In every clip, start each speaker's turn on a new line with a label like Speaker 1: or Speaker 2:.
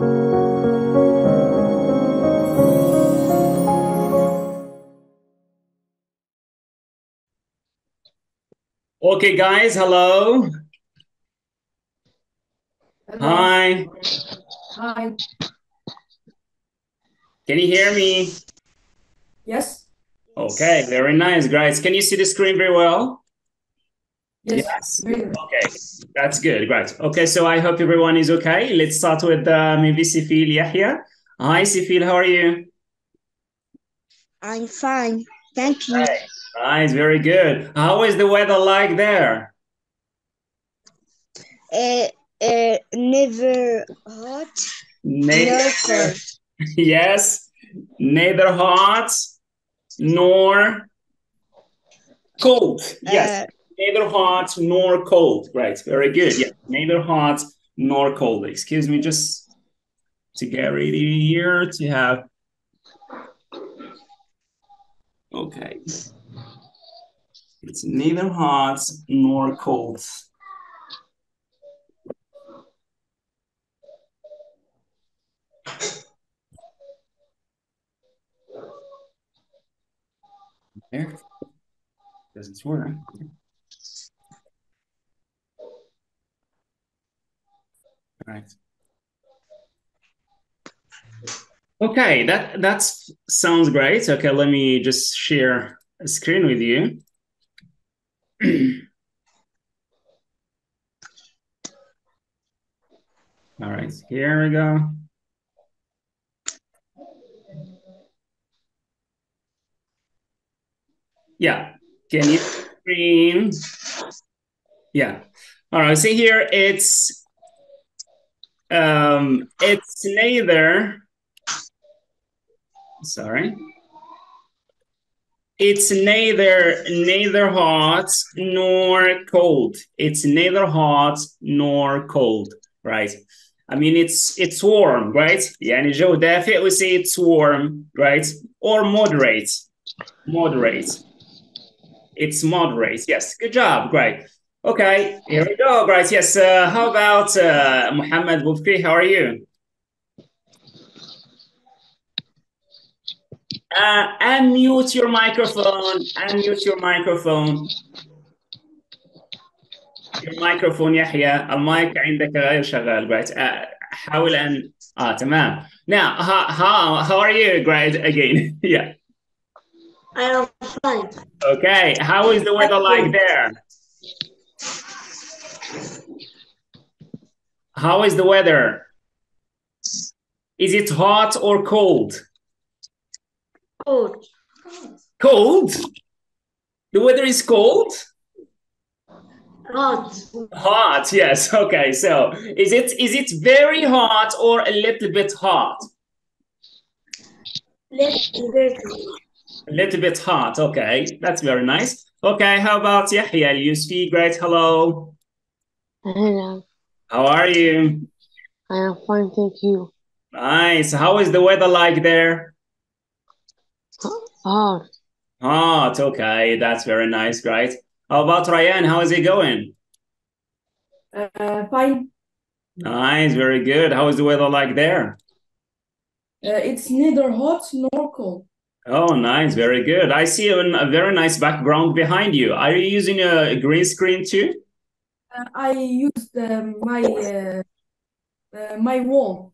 Speaker 1: Okay, guys, hello.
Speaker 2: Hello.
Speaker 1: Hi.
Speaker 2: Hi.
Speaker 1: Can you hear me?
Speaker 2: Yes.
Speaker 1: Okay, very nice, guys. Can you see the screen very well?
Speaker 2: Yes.
Speaker 1: Yes. Okay, that's good. Great. Okay, so I hope everyone is okay. Let's start with uh, maybe Sifil Yahya. Hi, Sifil, how are you?
Speaker 3: I'm fine. Thank you.
Speaker 1: Right. Nice, very good. How is the weather like there?
Speaker 3: Uh, uh, never hot,
Speaker 1: Neither,
Speaker 3: no
Speaker 1: yes, neither hot nor cold. Yes,
Speaker 3: Uh,
Speaker 1: neither hot nor cold. Right, very good. Yeah, neither hot nor cold. Excuse me, just to get ready here to have. Okay. It's neither hot nor cold. There. Doesn't work. Right. Okay, that that sounds great. Okay, let me just share a screen with you. All right, here we go. Yeah, can you screen? Yeah. All right, see here it's um it's neither sorry. It's neither neither hot nor cold. It's neither hot nor cold, right? I mean it's it's warm, right? يعني جو دافئ we say it's warm, right? Or moderate. Moderate. It's moderate. Yes, good job. Great. Okay, here we go. Great. Yes. Uh, how about uh, Muhammad Bufki? How are you? Uh, unmute your microphone. Unmute your microphone. Your microphone يحيى المايك عندك غير شغال right uh, حاول أن آه تمام now how, how, how are you great again yeah
Speaker 3: I am fine.
Speaker 1: okay how is the weather like there How is the weather is it hot or cold
Speaker 3: Cold.
Speaker 1: cold the weather is cold
Speaker 3: Hot.
Speaker 1: hot yes okay so is it is it very hot or a little bit hot
Speaker 3: Little bit.
Speaker 1: A little bit hot. Okay, that's very nice. Okay, how about Yahya Al-Yusfi? Great. Hello.
Speaker 4: Hello,
Speaker 1: How are you?
Speaker 4: I am fine, thank you.
Speaker 1: Nice. How is the weather like there?
Speaker 4: Hard,
Speaker 1: Hot. Okay, that's very nice. Great. How about Ryan? How is it going?
Speaker 2: Uh, fine.
Speaker 1: Nice. Very good. How is the weather like there?
Speaker 2: Uh, it's neither hot nor cold.
Speaker 1: Oh, nice. Very good. I see a, a very nice background behind you. Are you using a green screen too?
Speaker 2: Uh, I used uh, my uh, uh, my wall.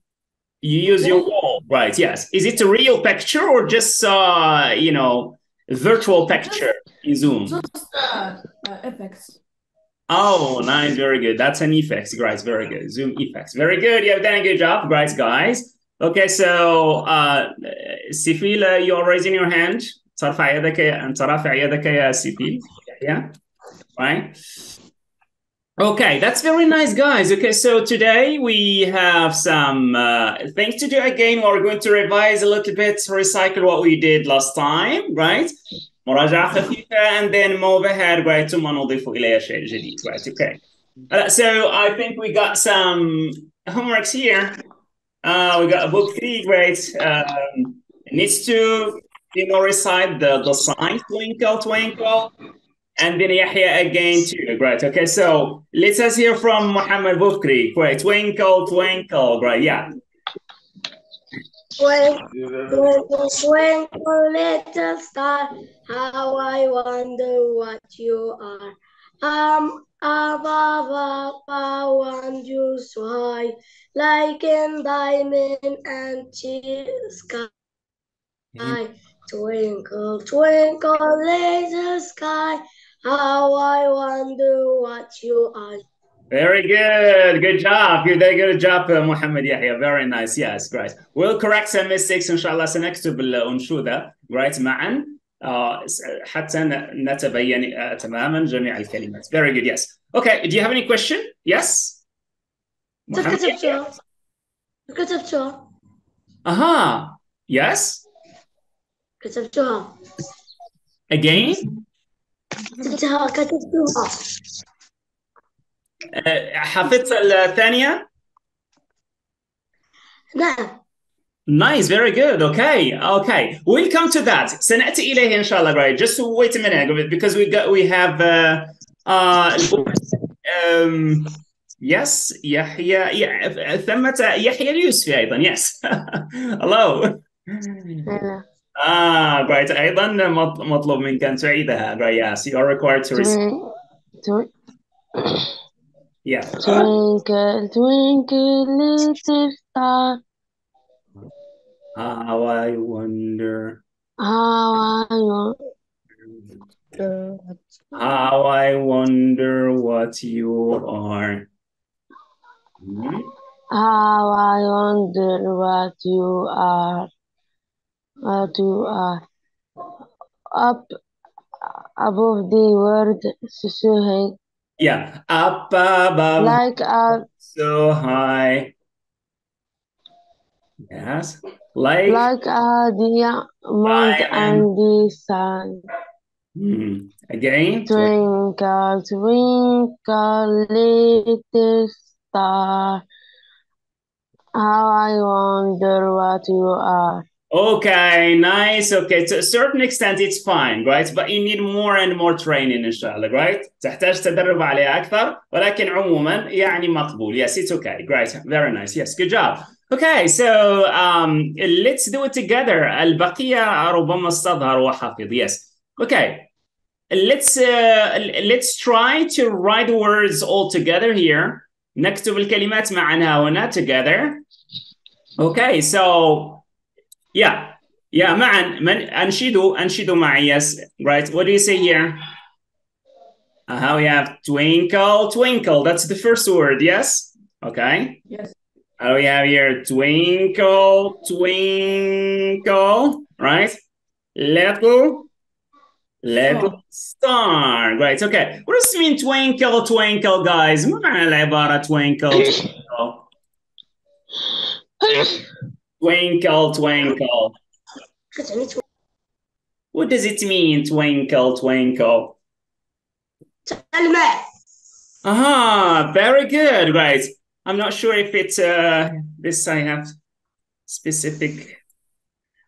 Speaker 1: You use your wall, right? Yes. Is it a real picture or just uh, you know, a virtual picture in Zoom?
Speaker 2: Just uh, uh, effects.
Speaker 1: Oh, nice, very good. That's an effects, guys. Very good. Zoom effects. Very good. You've done a good job, guys, guys. Okay, so uh Sifil, uh, you're raising your hand. ترفع يدك أن ترفع يدك يا سيفيل. Yeah. Right. Okay, that's very nice, guys. Okay, so today we have some uh, things to do again. We're going to revise a little bit, recycle what we did last time, right? مراجعة خفيفة and then move ahead, right? ثم نضيف إليها شيء جديد, right? Okay. Uh, so I think we got some homeworks here. Uh, we got a book three, great. Um, needs to, you know, recite the, the sign twinkle, twinkle. And then Yahya again too. Great. Okay, so let us hear from Muhammad Bukri. Great. Twinkle, twinkle. Great. Yeah.
Speaker 3: Twinkle, twinkle, twinkle, little star, how I wonder what you are. Um, above, up, I want you so high, like in diamond and chill sky. Twinkle, twinkle, little sky, how I wonder what you are.
Speaker 1: Very good. Good job. You did a good job, uh, Muhammad Yahya. Very nice. Yes, great. We'll correct some mistakes إن شاء الله سنكتب الأنشودة right معا uh, حتى ن- نتبين uh, تماما جميع الكلمات. Very good. Yes. Okay. Do you have any question? Yes. Muhammad Yahya?
Speaker 3: كتبتها كتبتها
Speaker 1: Aha. Yes.
Speaker 3: كتبتها
Speaker 1: Again.
Speaker 3: كتبتها كتبتها
Speaker 1: Uh, حفظت الثانية.
Speaker 3: نعم
Speaker 1: Nice, very good. Okay, okay. We'll come to that. سنأتي إليه إن شاء الله, right? Just wait a minute because we got we have uh, uh, um, yes, يحيى yeah, ثمة يحيى اليوسفي أيضا. Yes. Hello.
Speaker 4: Hello.
Speaker 1: Ah, right. أيضا مط- مطلوب منك أن تعيدها. Right. Yes, you are required to receive.
Speaker 4: Twin, twi-
Speaker 1: Yeah.
Speaker 4: twinkle, twinkle, little star,
Speaker 1: How I wonder.
Speaker 4: how I want.
Speaker 1: How I wonder what you are. Hmm?
Speaker 4: How I wonder what you are, what you are. Up above the world, so high,
Speaker 1: Yeah, up above,
Speaker 4: like a
Speaker 1: so high. Yes, like,
Speaker 4: like uh, the diamond and the sun.
Speaker 1: Hmm. again.
Speaker 4: Twinkle, twinkle, little star, how I wonder what you are.
Speaker 1: Okay, nice. Okay, to a certain extent it's fine, right? But you need more and more training إن شاء الله, right? تحتاج تدرب عليها أكثر ولكن عموما يعني مقبول. Yes, it's okay. Great. Very nice. Yes, good job. Okay, so um, let's do it together. البقية ربما استظهر وحفظ. Yes. Okay. Let's uh, let's try to write the words all together here. نكتب الكلمات معا هنا together. Okay, so yeah, yeah, معا من أنشدوا أنشدوا معي. Yes, right. What do you say here? Uh, we have twinkle, twinkle. That's the first word. Yes. Okay.
Speaker 2: Yes.
Speaker 1: Uh, we have here twinkle, twinkle. Right. Little, little star. Right. Okay. What does it mean twinkle, twinkle, guys? ما معنى العبارة twinkle, twinkle? Twinkle, twinkle.
Speaker 3: كتعني
Speaker 1: What does it mean twinkle, twinkle?
Speaker 3: تلمع
Speaker 1: Aha, very good. Right. I'm not sure if it's uh this I have specific.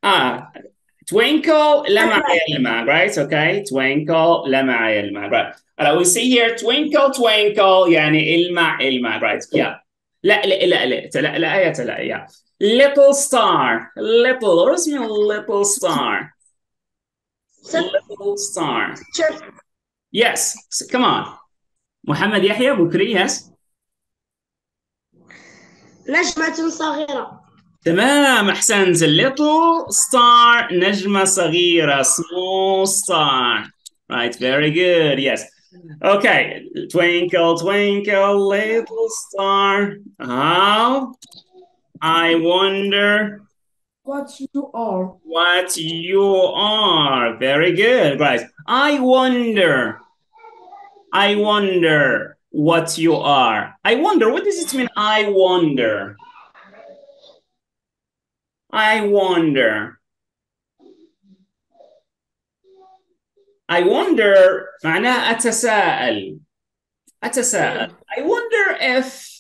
Speaker 1: Ah, twinkle لمع يلمع, right? Okay, twinkle لمع يلمع, right? Alright, we see here twinkle twinkle يعني إلمع إلمع, right? Yeah. لا لا لا لا لا لا آية لا yeah. Little star, little. What does it mean little star? Little star.
Speaker 3: شوف
Speaker 1: Yes, come on. محمد يحيى بكري yes.
Speaker 3: نجمة صغيرة
Speaker 1: تمام احسنت little star نجمة صغيرة small star right very good yes okay twinkle twinkle little star how I wonder
Speaker 2: What you are.
Speaker 1: what you are very good right I wonder I wonder what you are I wonder what does it mean I wonder I wonder. I wonder معناها أتساءل. أتساءل. I wonder if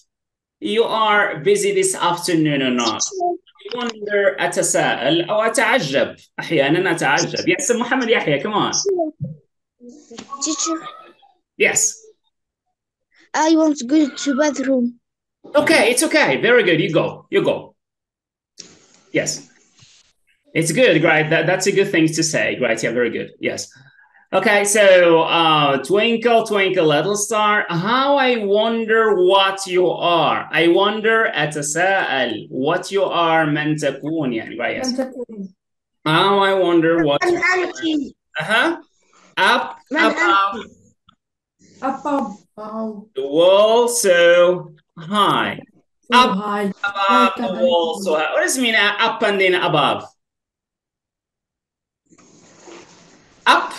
Speaker 1: you are busy this afternoon or not. I wonder أتساءل أو أتعجب. أحيانا أتعجب. Yes, محمد يحيى, come on.
Speaker 3: Teacher,
Speaker 1: Yes.
Speaker 3: I want to go to bathroom.
Speaker 1: Okay, it's okay. Very good. You go. You go. Yes. It's good, right? That, that's a good thing to say, right? Yeah, very good. Yes. Okay, so uh, twinkle, twinkle, little star. How I wonder what you are. I wonder أتساءل what you are من تكون يعني right? Yes.
Speaker 2: من تكون
Speaker 1: How I wonder what.
Speaker 3: من أنت
Speaker 1: Uh-huh. Up,
Speaker 3: من
Speaker 1: above
Speaker 3: أنت
Speaker 2: above above
Speaker 1: the wall, so high.
Speaker 2: so
Speaker 1: Up.
Speaker 2: high
Speaker 1: Above the
Speaker 2: Like
Speaker 1: wall, so high. What does it mean uh, up and then above? Up.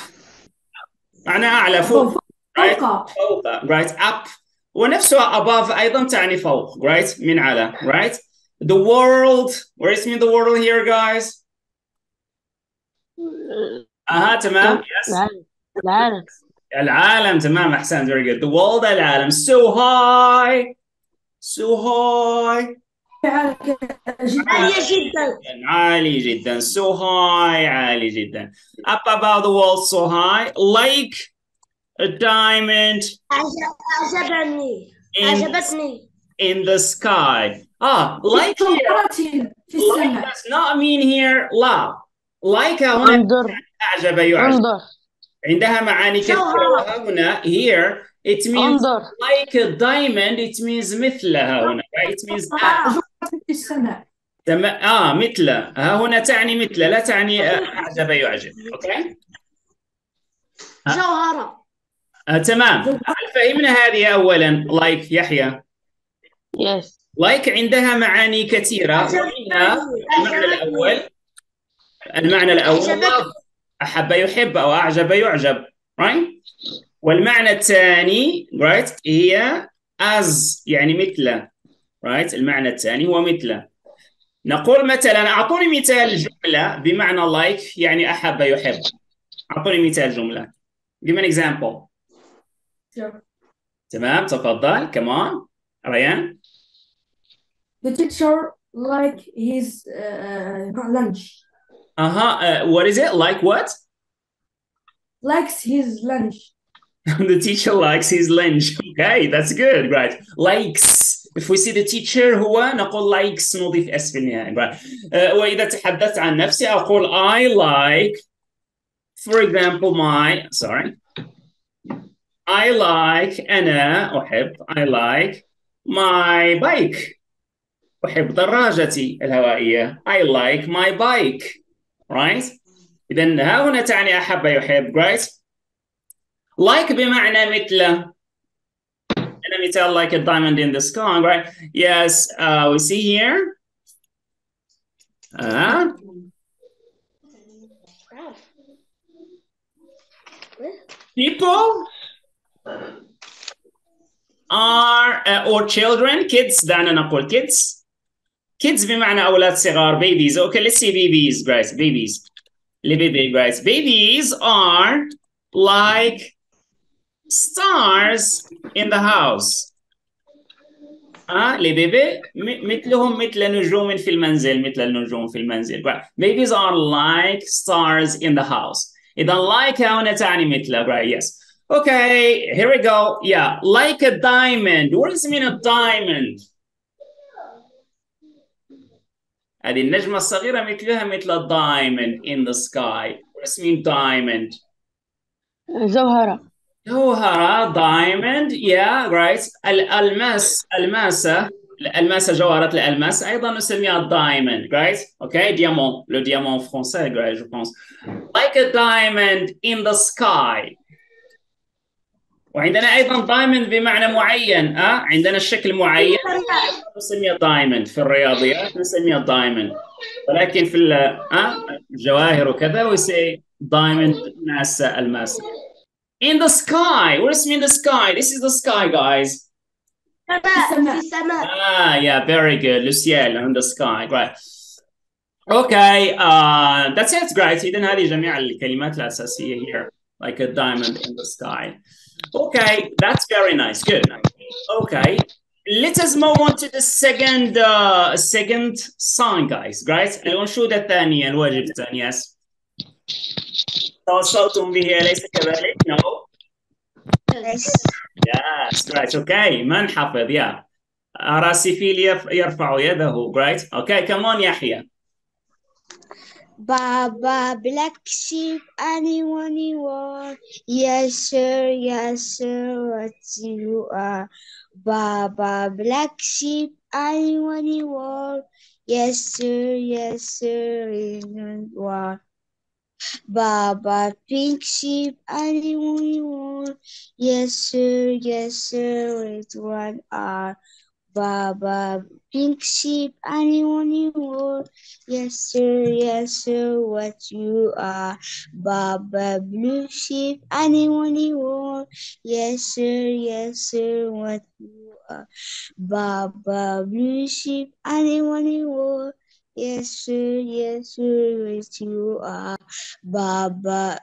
Speaker 1: معناها أعلى فوق.
Speaker 2: فوق
Speaker 1: right?
Speaker 2: فوق
Speaker 1: فوق right up ونفسها above أيضا تعني فوق right من على right the world where is mean the world here guys أها تمام yes
Speaker 4: العالم العالم
Speaker 1: العالم تمام أحسنت very good the world العالم so high so high
Speaker 2: جدا
Speaker 3: عالية جدا
Speaker 1: عالي جدا so high عالي جدا up above the world so high like a diamond
Speaker 3: أعجب- أعجبني
Speaker 1: in,
Speaker 3: أعجبتني
Speaker 1: in the sky ah like here
Speaker 2: طلعت في
Speaker 1: like
Speaker 2: السماء
Speaker 1: does not mean here love like هنا
Speaker 4: انظر
Speaker 1: أعجب يعجب
Speaker 4: انظر
Speaker 1: عندها معاني كثيرة
Speaker 3: جوهرة.
Speaker 1: هنا here it means
Speaker 4: انظر
Speaker 1: like a diamond it means مثلها هنا right? it means
Speaker 3: آه.
Speaker 2: في السماء.
Speaker 1: تم... آه مثله. ها هنا تعني مثله لا تعني آه، أعجب يعجب. أوكي؟
Speaker 3: جوهرة.
Speaker 1: آه تمام. هل فهمنا هذه أولا؟ Like يحيى.
Speaker 4: يس
Speaker 1: like عندها معاني كثيرة. ومنها المعنى الأول. المعنى الأول love أحب يحب أو أعجب يعجب. Right? والمعنى الثاني right هي as يعني مثله. right المعنى الثاني هو مثله نقول مثلا أعطوني مثال جملة بمعنى like يعني أحب يحب أعطوني مثال جملة give me an example تمام تفضل كمان ريان
Speaker 2: the teacher like his uh, lunch
Speaker 1: أها uh, what is it like what
Speaker 2: likes his lunch
Speaker 1: the teacher likes his lunch okay that's good right likes if we see the teacher هو نقول likes نضيف اس في النهاية right uh, وإذا تحدثت عن نفسي أقول I like for example my sorry I like أنا أحب I like my bike أحب دراجتي الهوائية I like my bike right إذا ها هنا تعني أحب يحب right like بمعنى مثل أنا مثال like a diamond in the sky right yes uh, we see here uh, people are uh, or children kids دعنا نقول kids kids بمعنى أولاد صغار babies okay let's see babies guys babies baby guys babies are like stars in the house ها لبيبي م- مثلهم مثل نجوم في المنزل مثل النجوم في المنزل right. babies are like stars in the house إذا like هنا تعني مثل right yes okay here we go yeah like a diamond what does it mean a diamond هذه النجمة الصغيرة مثلها مثل a diamond in the sky what does it mean diamond
Speaker 4: جوهرة
Speaker 1: جوهرة دايموند يا رايت. الالماس الماسة الالماسة جوهرة الألماس أيضا نسميها دايموند رايت؟ أوكي ديامون لو ديامون فرونسي جو بونس لايك ا دايموند ان ذا سكاي وعندنا أيضا دايموند بمعنى معين آه؟ عندنا شكل معين. نسميه دايموند في الرياضيات نسميه دايموند ولكن في آه؟ الجواهر وكذا ويسي دايموند ماسة الماسة. In the sky. What does it mean the sky? This is the sky, guys.
Speaker 3: سماء في السماء
Speaker 1: Ah, yeah, very good. Le ciel in the sky. Right. Okay, uh, that's it, guys. إذن هذه جميع الكلمات الأساسية here. Like a diamond in the sky. Okay, that's very nice. Good. Okay. Let us move on to the second uh, second song, guys. Guys, الأنشودة الثانية الواجب الثاني. Yes. توصلتم به أليس كذلك؟ No. Yes, right. Okay. من حفظ يا أرى سيفيل يف- يرفع يده. Right. Okay. Come on يحيى.
Speaker 4: Baba, black sheep, anyone you want? Yes, sir, yes, sir, what you are. Baba, black sheep, anyone you want? Yes, sir, yes, sir, anyone you want. Baba, pink sheep, anyone you want? Yes, sir, yes, sir, with one R. Baba, pink sheep, anyone you want? Yes, sir, yes, sir, what you are. Baba, blue sheep, anyone you want? Yes, sir, yes, sir, what you are. Baba, blue sheep, anyone you want? Yes, sir, yes, sir, what you are. Baba,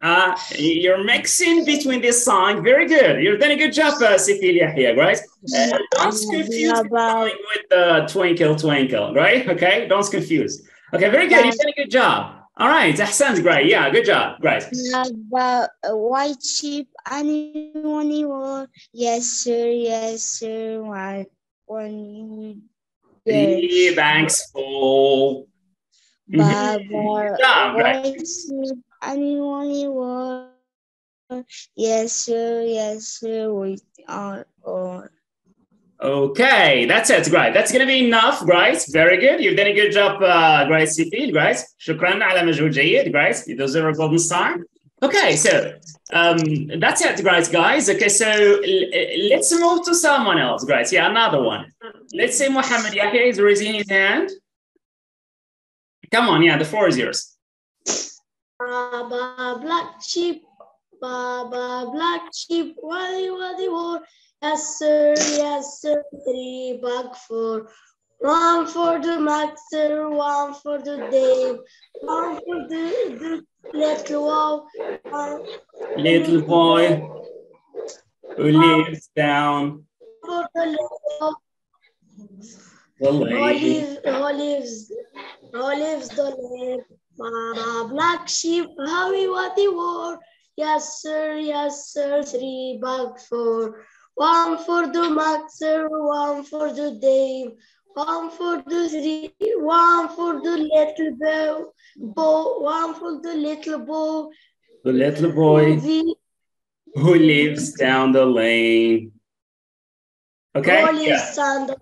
Speaker 1: Uh, you're mixing between this song. Very good. You're doing a good job, uh, Cecilia here, right? Uh, don't confuse with the twinkle, twinkle, right? Okay, don't confuse. Okay, very good. You're doing a good job. All right, that sounds great. Yeah, good job. Great.
Speaker 4: A white sheep, anyone? Yes, sir, yes, sir, one, one,
Speaker 1: Yes. Thanks for.
Speaker 4: Baba,
Speaker 1: yeah, right.
Speaker 4: anyone word. Yes, sir. Yes, sir. We are all.
Speaker 1: Okay, that's it. Great. That's going to be enough. Great. Very good. You've done a good job, uh, Grace Seafield. Great. Shukran ala majhud Great. You deserve a golden star. Okay, so um, that's it, great, guys. Okay, so let's move to someone else. guys. Yeah, another one. Let's say Muhammad Yahya is raising his hand. Come on. Yeah, the floor is yours.
Speaker 3: Baba black sheep, Baba black sheep, wadi wadi war. Yes sir, yes sir, three for. One for the master, one for the Dave, one for the, the little wow,
Speaker 1: Little boy who lives down
Speaker 3: for the little
Speaker 1: the lane.
Speaker 3: olive, olives, olives the lake. Baba black sheep, Howie what he wore. Yes sir, yes sir, three bag for. One for the master, one for the dame, one for the three, one for the little bow, bow, one for the little bow.
Speaker 1: The little boy who lives down the lane. Okay.
Speaker 3: olive
Speaker 1: Yeah.
Speaker 3: sandal.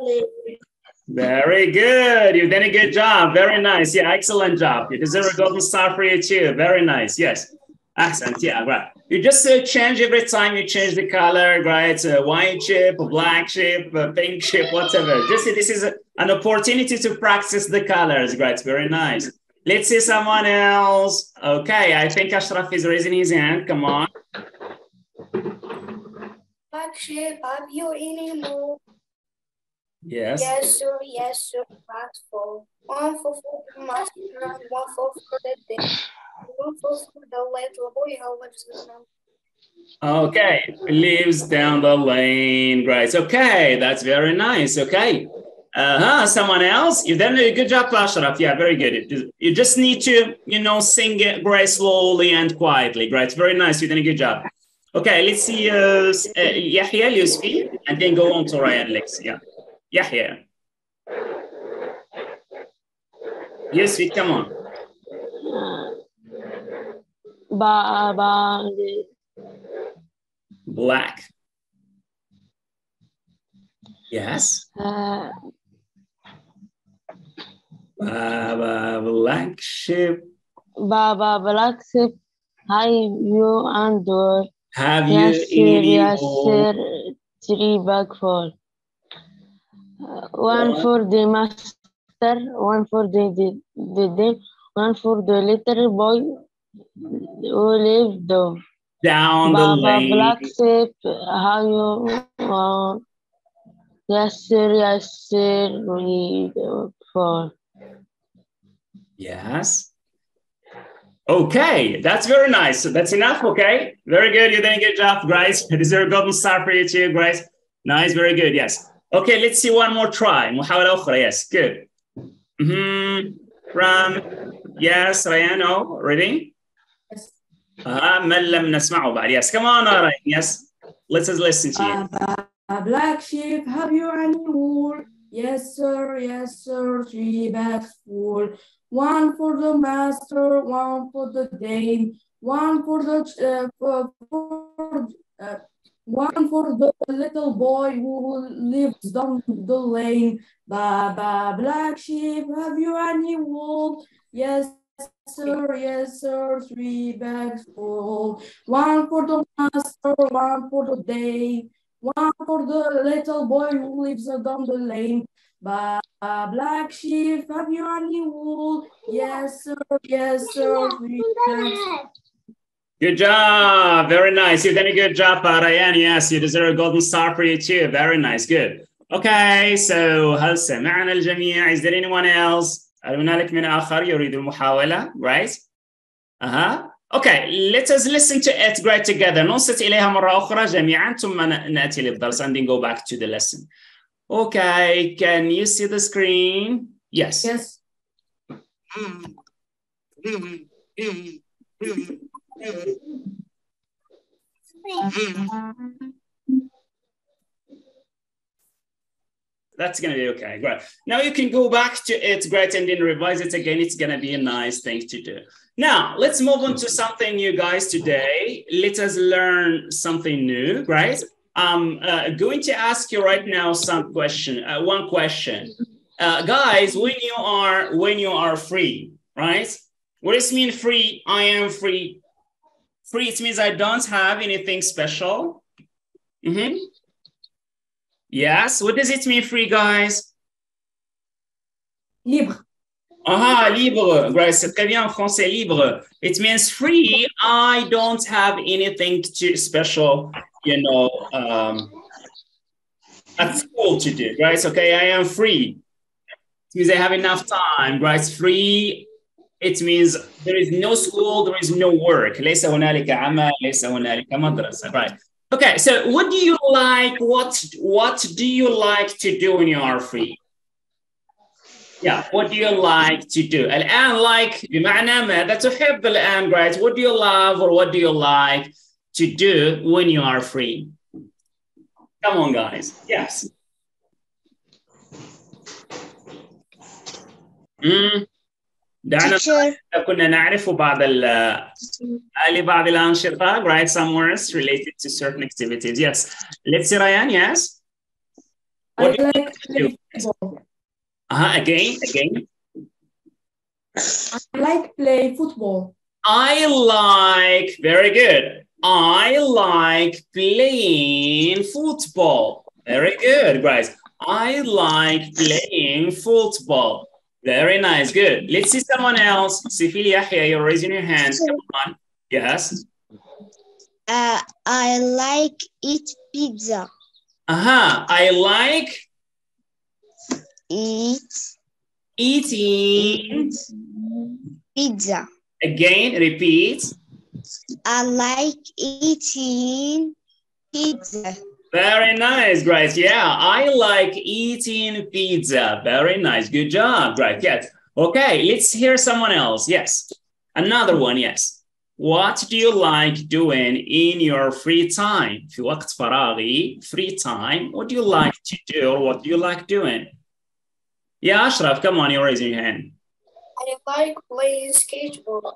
Speaker 1: Very good. You've done a good job. Very nice. Yeah, excellent job. You deserve a golden star for you too. Very nice. Yes. Excellent. Yeah, right. You just uh, change every time you change the color, right? A white chip, black chip, pink chip, whatever. Just this is a- an opportunity to practice the colors, right? Very nice. Let's see someone else. Okay, I think Ashraf is raising his hand. Come on.
Speaker 5: Black sheep, have you any more?
Speaker 1: Yes.
Speaker 5: Yes, sir, yes, sir. That's for one for for master, one for for the day,
Speaker 1: Okay, lives down the lane. Great. Okay, that's very nice. Okay. Uh-huh. Someone else? You've done a good job, Ashraf. Yeah, very good. You- You just need to, you know, sing it very slowly and quietly. Great. Very nice. You've done a good job. Okay, let's see uh, uh, Yahya, Yusfi, and then go on to Ryan Lex. Yeah. Yahya. Yusfi, come on. Black. Yes. Baba, black sheep.
Speaker 4: Baba, black sheep, have you and?
Speaker 1: Have you
Speaker 4: Yes, sir,
Speaker 1: any
Speaker 4: yes. Three bag for. Uh, one for the master, one for the the, the dame, one for the little boy who live down.
Speaker 1: down the
Speaker 4: Baba
Speaker 1: lane.
Speaker 4: black sheep, how you uh, yes sir, yes sir, we do for.
Speaker 1: Yes. Okay, that's very nice. That's enough. Okay, very good. You're doing a good job, guys. Is there a golden star for you too, guys? Nice, very good. Yes. Okay, let's see one more try. محاولة أخرى. Yes, good. hmm From yes, Ryan. Oh, ready?
Speaker 2: Yes.
Speaker 1: آه من لم نسمعه بعد. Yes, come on, Ryan. Yes, let's listen to you.
Speaker 2: Baba, black sheep, have you any wool? Yes, sir, yes, sir, three bags full. One for the master, one for the dame, one for the uh, for, for uh, one for the little boy who lives down the lane. Baba, black sheep, have you any wool? Yes, sir, yes, sir, three bags full. One for the master, one for the day, one for the little boy who lives down the lane. Ba black sheep, have you any wool? Yes, sir, yes, sir, three bags.
Speaker 1: Good job. Very nice. You've done a good job, uh, Ryan. Yes, you deserve a golden star for you too. Very nice. Good. Okay, so هل سمعنا الجميع? Is there anyone else? هل هنالك من آخر يريد المحاولة? Right? أها. Okay, let us listen to it great together. ننصت إليها مرة أخرى جميعا ثم نأتي للدرس and then go back to the lesson. Okay, can you see the screen? Yes.
Speaker 2: Yes.
Speaker 1: That's going to be okay. Great. Now you can go back to it, great, and then revise it again. It's going to be a nice thing to do. Now, let's move on to something new, guys, today. Let us learn something new, right? I'm uh, going to ask you right now some question, uh, one question. Uh, guys, when you are when you are free, right? What does mean free? I am free. Free, it means I don't have anything special. Mhm. Yes. What does it mean free, guys?
Speaker 2: Libre.
Speaker 1: Ah, libre. Right. C'est très bien en français, libre. It means free. I don't have anything too special, you know, um, at school to do, right? Okay, I am free. It means I have enough time, right? Free. It means there is no school, there is no work. ليس هنالك عمل, ليس هنالك مدرسة, right? Okay, so what do you like? What what do you like to do when you are free? Yeah, what do you like to do? الآن like بمعنى ماذا تحب الآن, right? What do you love or what do you like to do when you are free? Come on, guys. Yes. Mm. دعنا
Speaker 4: Teacher,
Speaker 1: كنا نعرف بعض ال لبعض الأنشطة, right? Some words related to certain activities. Yes. Let's see, Ryan. Yes.
Speaker 2: I
Speaker 1: What do you
Speaker 2: like play football.
Speaker 1: Uh-huh. Again, again.
Speaker 2: I like play football.
Speaker 1: I like, very good. I like playing football. Very good, guys. I like playing football. Very nice, good. Let's see someone else. Sifil Yahya, you're raising your hand. Come on. Yes.
Speaker 4: uh, I like eat pizza.
Speaker 1: Uh-huh. I like
Speaker 4: Eat
Speaker 1: eating.
Speaker 4: pizza.
Speaker 1: Again, repeat.
Speaker 4: I like eating pizza.
Speaker 1: Very nice, guys. Yeah, I like eating pizza. Very nice. Good job, right? Yes. Okay, let's hear someone else. Yes. Another one, yes. What do you like doing in your free time? في وقت فراغي, free time. What do you like to do or what do you like doing? Yeah, Ashraf, come on, you're raising your hand.
Speaker 5: I like playing skateboard.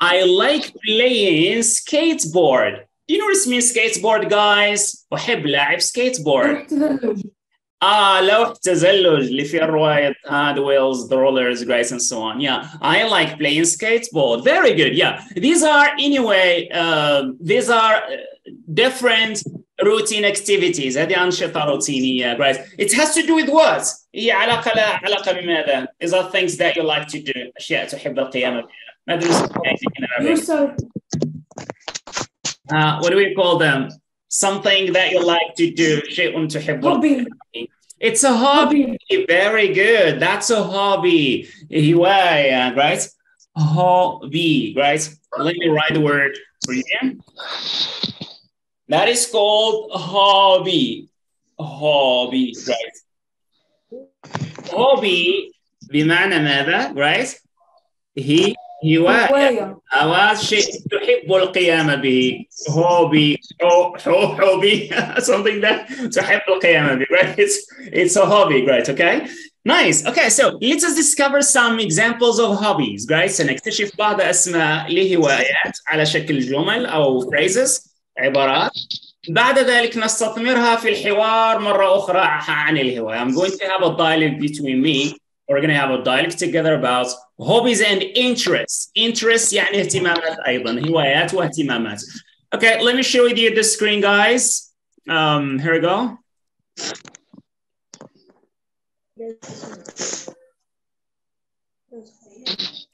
Speaker 1: I like playing skateboard. Do you know what it means skateboard, guys? أحب لعب skateboard.
Speaker 2: تزلج.
Speaker 1: Ah, لوح تزلج اللي فيه الرواية uh, the wheels, the rollers, guys, and so on. Yeah, I like playing skateboard. Very good. Yeah, these are anyway. Uh, these are uh, different routine activities. هذه أنشطة روتينية, guys. It has to do with what? هي علاقة لها علاقة بماذا? Is are things that you like to do. أشياء تحب القيام بها. ماذا نسميها in Arabic?
Speaker 2: Yourself.
Speaker 1: Uh, what do we call them? Something that you like to do. شيء تحب
Speaker 2: Hobby.
Speaker 1: It's a hobby.
Speaker 2: Hobby.
Speaker 1: Very good. That's a hobby. هواية, right? Hobby, right? Let me write the word for you. That is called hobby. Hobby, right? Hobby بمعنى ماذا, right? هي هواية هذا شيء تحب القيام به حو حو hobby something that تحب القيام به right it's, it's a hobby right okay nice okay so let us discover some examples of hobbies right سنكتشف بعض أسماء لهوايات على شكل جمل أو phrases عبارات بعد ذلك نستثمرها في الحوار مرة أخرى عن الهواية I'm going to have a dialogue between me we're going to have a dialogue together about hobbies and interests interests يعني اهتمامات أيضا هوايات واهتمامات Okay, let me show you the screen, guys. Um, here we go.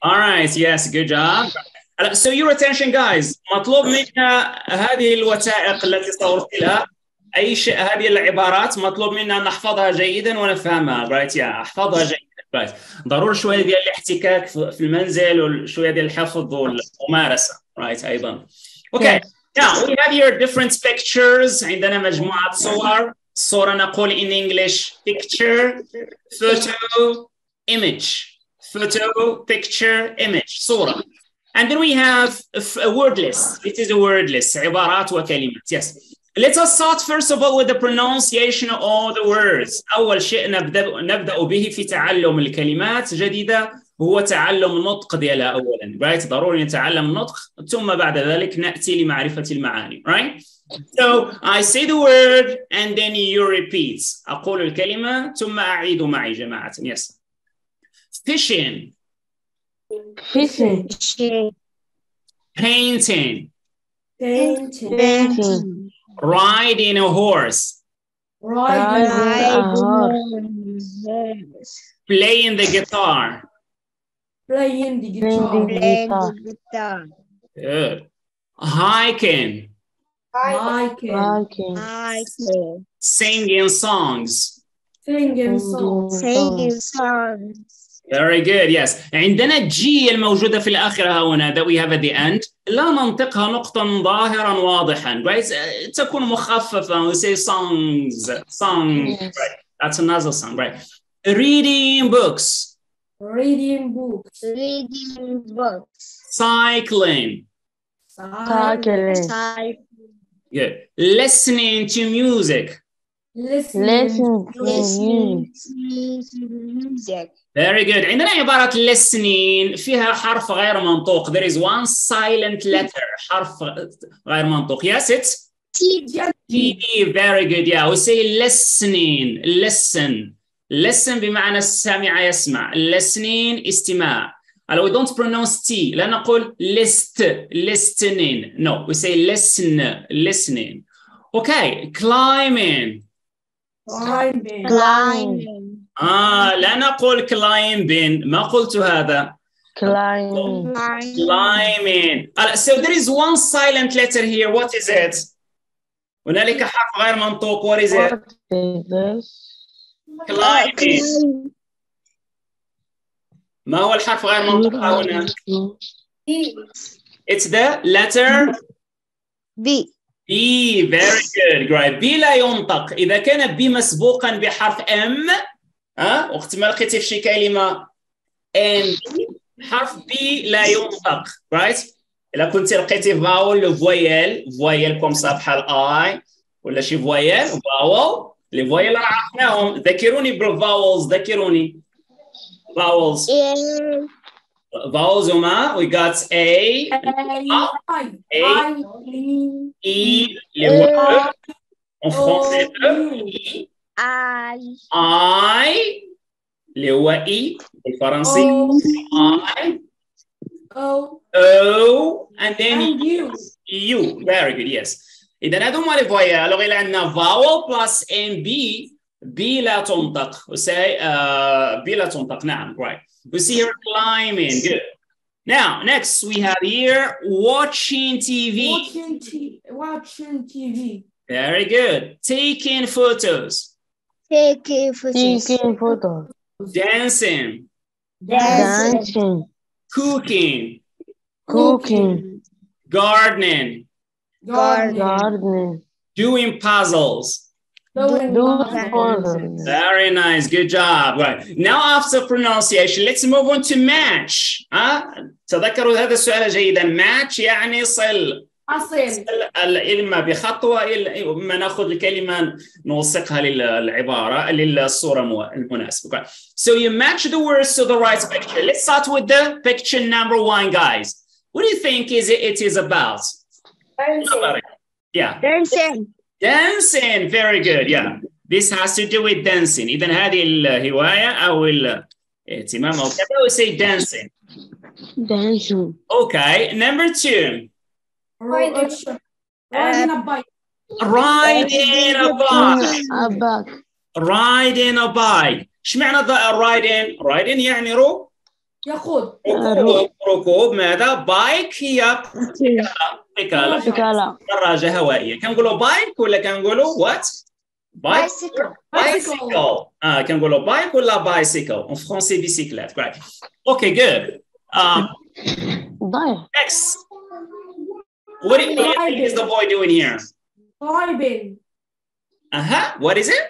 Speaker 1: All right, yes, good job. So your attention, guys. مطلوب منا هذه الوثائق التي صورت لها أي شيء هذه العبارات مطلوب منا أن نحفظها جيدا ونفهمها right yeah احفظها جيدا Right ضروري شوية ديال الاحتكاك في المنزل وشوية ديال الحفظ والممارسة right أيضا. Okay. Now we have here different pictures عندنا مجموعة صور صورة نقول in English picture photo image photo picture image صورة and then we have a word list it is a word list عبارات وكلمات yes let us start first of all with the pronunciation of all the words أول شيء نبدأ نبدأ به في تعلم الكلمات جديدة هو تعلم النطق ديالها اولا right ضروري نتعلم النطق ثم بعد ذلك ناتي لمعرفه المعاني right so I say the word and then you repeat اقول الكلمه ثم اعيد معي جماعه yes fishing
Speaker 2: fishing
Speaker 1: painting
Speaker 2: painting
Speaker 4: Painting.
Speaker 1: riding a horse.
Speaker 2: Riding
Speaker 1: playing the guitar.
Speaker 2: Playing the guitar.
Speaker 4: Playing the guitar.
Speaker 1: good. Hiking.
Speaker 2: Hiking.
Speaker 4: Hiking.
Speaker 1: singing songs.
Speaker 2: Singing songs.
Speaker 4: Singing songs.
Speaker 1: Very good, yes. عندنا الجي الموجودة في الآخرة هنا that we have at the end لا ننطقها نقطا ظاهرا واضحا right تكون مخففة we say songs songs
Speaker 4: Yes.
Speaker 1: right that's another song right reading books
Speaker 2: reading books
Speaker 4: Reading books.
Speaker 1: cycling
Speaker 2: cycling
Speaker 4: Cycling.
Speaker 1: good listening to music
Speaker 2: Listening
Speaker 4: Listening to music.
Speaker 1: very good عندنا عبارة listening فيها حرف غير منطوق there is one silent letter حرف غير منطوق yes it's TD, very good. Yeah, we say listening, listen. Listen بمعنى السامع يسمع. Listening استماع. And we don't pronounce T. لا نقول list, listening. No, we say listen, listening. Okay, climbing.
Speaker 2: climbing
Speaker 4: Climbing.
Speaker 1: آه لا نقول climbing. ما قلت هذا.
Speaker 4: Climbing.
Speaker 1: Climbing. Uh, so there is one silent letter here. What is it? هنالك حرف غير منطوق. What is it? Climbing. ما هو الحرف غير منطوق هنا؟ It's the letter
Speaker 4: B.
Speaker 1: B. Very good. Great. B لا ينطق. إذا كان B مسبوقا بحرف M ها وقت ما لقيتي في شي كلمة N حرف B لا ينطق. Right? إذا كنت لقيتي فاول فويل فويل كوم سا بحال I ولا شي فويل فاول لي فويل راه عرفناهم ذكروني بالفاولز ذكروني vowels
Speaker 4: A.
Speaker 1: vowels هما we got A
Speaker 2: I
Speaker 1: A.
Speaker 2: I
Speaker 1: E اللي هو en français
Speaker 2: O
Speaker 1: E
Speaker 4: I.
Speaker 1: I اللي هو E بالفرنسي
Speaker 2: O
Speaker 1: I
Speaker 2: O
Speaker 1: O and then
Speaker 2: and you
Speaker 1: U very good yes إذا هذو هما لي فويال alors إلا عندنا vowel plus M B B لا تنطق we say uh, B لا تنطق نعم right we see her climbing good now next we have here watching TV
Speaker 2: watching T watching TV
Speaker 1: very good taking photos
Speaker 4: Taking photos.
Speaker 6: Taking photo.
Speaker 1: dancing
Speaker 4: Dancing.
Speaker 6: Dancing.
Speaker 1: cooking
Speaker 6: Cooking.
Speaker 1: gardening
Speaker 2: gardening
Speaker 6: Gardening.
Speaker 1: doing puzzles Very nice. Good job. Right. Now after pronunciation, let's move on to match. ها تذكروا هذا السؤال جيدا. Match يعني صل.
Speaker 2: أصل
Speaker 1: ال- إما بخطوة إلا- إما نأخذ الكلمة نوثقها للعبارة للصورة مو- المناسبة. Okay. So you match the words to the right picture. Let's start with the picture number one, guys. What do you think is it, it is about? Yeah.
Speaker 4: Dancing.
Speaker 1: Dancing. Very good. Yeah. This has to do with dancing. إذا هذه الهواية أو الاهتمام أو كذا we say dancing.
Speaker 6: dancing.
Speaker 1: Okay. Number two.
Speaker 2: riding riding a bike
Speaker 1: Riding a bike.
Speaker 6: A back.
Speaker 1: riding a bike ايش معنى ذا riding riding يعني رو
Speaker 2: يقود
Speaker 1: ركوب ركوب ماذا بايك هي بكالة
Speaker 6: Bikala.
Speaker 1: دراجة هوائية كان نقولوا بايك ولا كان نقولوا وات بايك
Speaker 4: Bicycle.
Speaker 1: بايسيكل اه كان نقولوا بايك ولا بايسيكل en français bicyclette right okay good um,
Speaker 6: ضايع.
Speaker 1: next what, do you- what do you think is the boy doing here
Speaker 2: climbing
Speaker 1: uh-huh what is it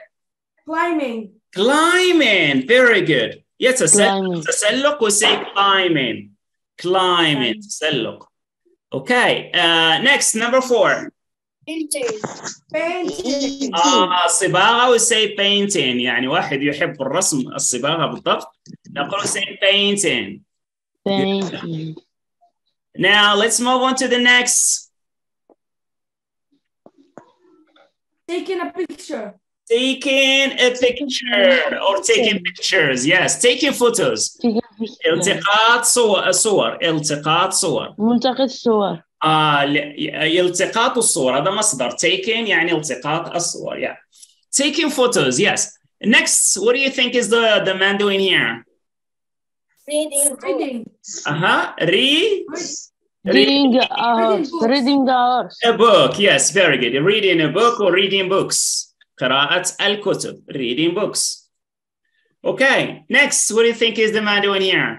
Speaker 2: climbing
Speaker 1: climbing very good yes تسلق
Speaker 6: Climbing.
Speaker 1: تسلق we say climbing climbing تسلق okay uh, next number four
Speaker 5: painting,
Speaker 2: painting
Speaker 1: آه صباغة we say painting يعني واحد يحب الرسم الصباغة بالضبط نقول we say painting
Speaker 6: Painting.
Speaker 1: now let's move on to the next
Speaker 2: taking a picture
Speaker 1: taking a picture or taking pictures yes taking photos التقاط صور صور التقاط صور
Speaker 6: منتقد الصور.
Speaker 1: آه التقاط الصور هذا مصدر taking يعني التقاط الصور yeah taking photos yes next what do you think is the the man doing here
Speaker 5: reading,
Speaker 2: reading
Speaker 1: uh-huh read
Speaker 6: Reading a. Reading the horse.
Speaker 1: a book yes very good reading a book or reading books قراءة الكتب reading books okay next what do you think is the man doing here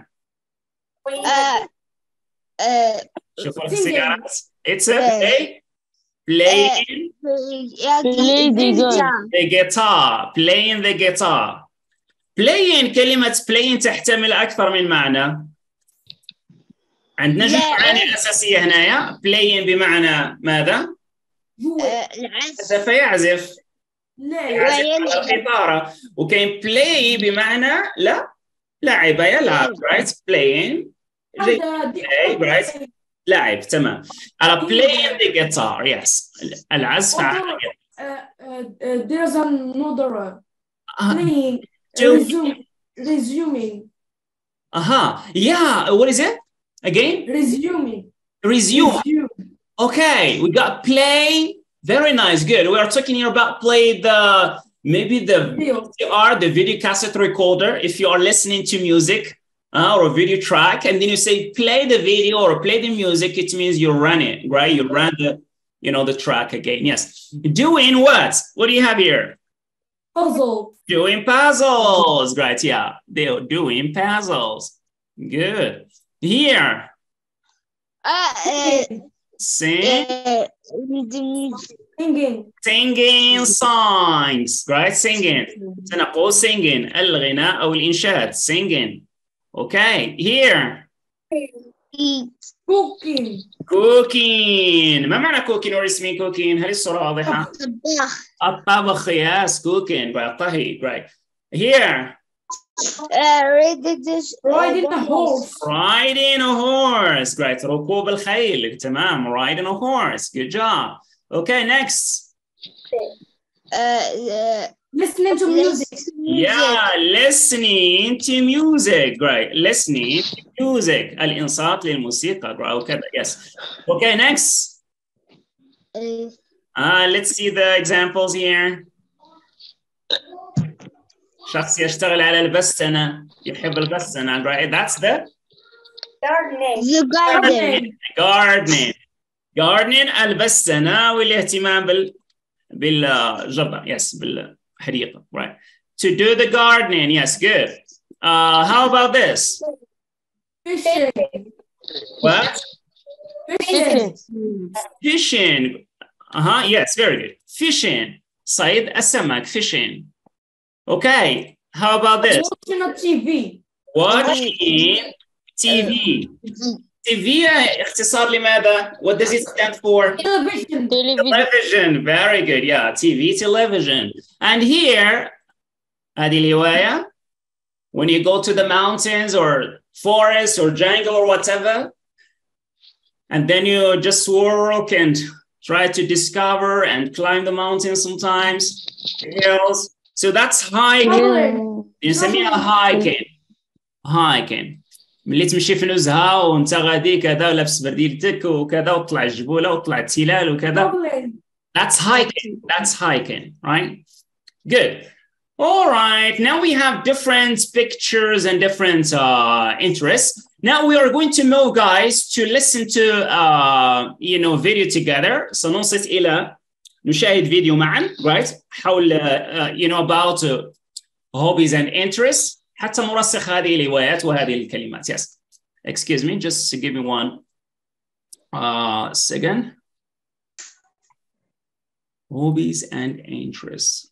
Speaker 5: playing
Speaker 4: Uh, uh,
Speaker 1: شوفوا
Speaker 2: Singing.
Speaker 1: السيجارات it's a
Speaker 4: Yeah.
Speaker 1: play playing
Speaker 6: Play the gun.
Speaker 1: the guitar playing the guitar playing كلمة playing تحتمل أكثر من معنى عندنا جزء
Speaker 4: لا.
Speaker 1: معاني أساسية هنايا playing بمعنى ماذا؟
Speaker 2: هو
Speaker 4: العزف
Speaker 1: عزف يعزف
Speaker 2: لا
Speaker 1: يعزف
Speaker 4: يلعب.
Speaker 1: على القيثارة وكاين play بمعنى لا لعب يلعب right playing جيد.
Speaker 2: هذا دي-
Speaker 1: play right لعب تمام على playing the guitar yes العزف على
Speaker 2: Uh, uh, uh, there's another
Speaker 1: آه،
Speaker 2: playing
Speaker 1: Do-
Speaker 2: resume resuming
Speaker 1: أها yeah what is it again
Speaker 2: resuming
Speaker 1: resume
Speaker 2: resume
Speaker 1: Okay, we got play. very nice, good. We are talking here about play the maybe the
Speaker 2: Video.
Speaker 1: VCR, the video cassette recorder. If you are listening to music uh, or a video track, and then you say play the video or play the music, it means you run it, right? You run the, you know, the track again. Yes. Doing what? What do you have here?
Speaker 2: puzzle
Speaker 1: Doing puzzles. Right. Yeah. They're doing puzzles. Good. Here,
Speaker 4: uh, uh,
Speaker 1: sing.
Speaker 4: uh, reading music.
Speaker 2: singing
Speaker 1: singing songs right singing سنقول singing الغناء أو الإنشاد singing okay here
Speaker 4: eat
Speaker 2: cooking
Speaker 1: cooking ما معنى cooking or اسمي cooking هل الصورة واضحة
Speaker 4: طباخ
Speaker 1: الطبخ yes cooking right الطهي right here
Speaker 4: uh, reading this
Speaker 2: riding a horse
Speaker 1: riding a horse right ركوب الخيل تمام riding a horse good job okay next
Speaker 4: uh, uh,
Speaker 2: listening to music
Speaker 1: Yeah, listening to music, right? Listening to music. الإنصات للموسيقى, right? وكذا, yes. Okay, next.
Speaker 4: uh,
Speaker 1: Uh, let's see the examples here. شخص يشتغل على البستنة يحب البستنة right that's the
Speaker 5: gardening,
Speaker 4: the garden
Speaker 1: gardening gardening البستنة والاهتمام بال بالجردة yes بالحديقة right to do the gardening yes good uh, how about this
Speaker 2: fishing
Speaker 1: what
Speaker 2: fishing
Speaker 1: fishing uh-huh yes very good fishing صيد السمك fishing okay how about this
Speaker 2: Watching a TV.
Speaker 1: watching TV TV اختصار لماذا what does it stand for
Speaker 2: Television.
Speaker 6: تلفزيون
Speaker 1: television very good yeah TV television and here هذه الهواية when you go to the mountains or forest or jungle or whatever and then you just walk and try to discover and climb the mountains sometimes hills so that's hiking
Speaker 2: Traveling.
Speaker 1: نسميها hiking hiking ملي تمشي في نزهه وانت غادي كذا ولابس برديلتك وكذا وطلع الجبوله وطلع التلال وكذا
Speaker 2: Traveling.
Speaker 1: That's hiking. That's hiking, right? Good. All right. Now we have different pictures and different uh, interests. Now we are going to move, guys, to listen to uh, you know video together. سننصت إلى نشاهد فيديو معا, right? حول uh, you know about uh, hobbies and interests. حتى نرسخ هذه الهوايات وهذه الكلمات. Yes. Excuse me. Just give me one uh, second hobbies and interests.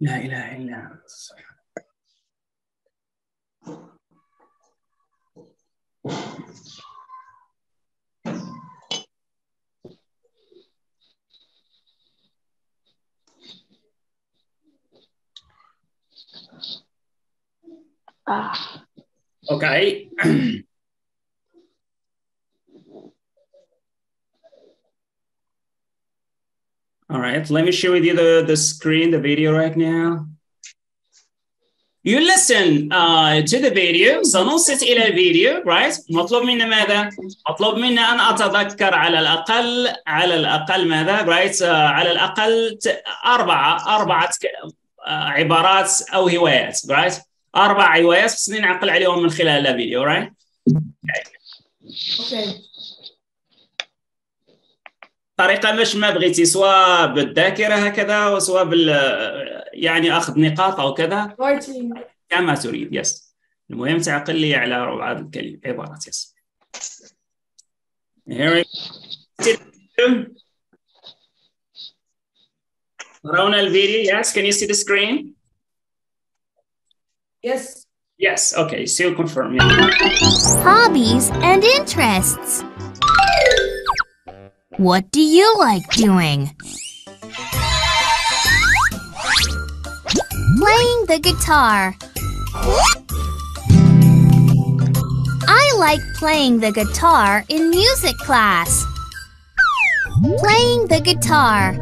Speaker 1: لا إله إلا أنت
Speaker 6: آه.
Speaker 1: Okay. All right, let me share with you the, the screen, the video right now. You listen uh, to the video, سننصت إلى الفيديو, right? مطلوب منا ماذا؟ مطلوب منا أن أتذكر على الأقل على الأقل ماذا؟ right? uh, على الأقل أربعة أربعة uh, عبارات أو هوايات, right? أربع هوايات خصني نعقل عليهم من خلال الفيديو, right?
Speaker 2: Okay.
Speaker 1: طريقة مش ما بغيتي سواء بالذاكرة هكذا وسواء بال يعني أخذ نقاط أو كذا. كما تريد يس المهم تعقل لي على بعض الكلمات عبارات يس Here. ترون الفيديو yes can you see the screen
Speaker 2: Yes.
Speaker 1: yes okay still confirm yeah.
Speaker 7: Hobbies and interests. What do you like doing? Playing the guitar. I like playing the guitar in music class. Playing the guitar.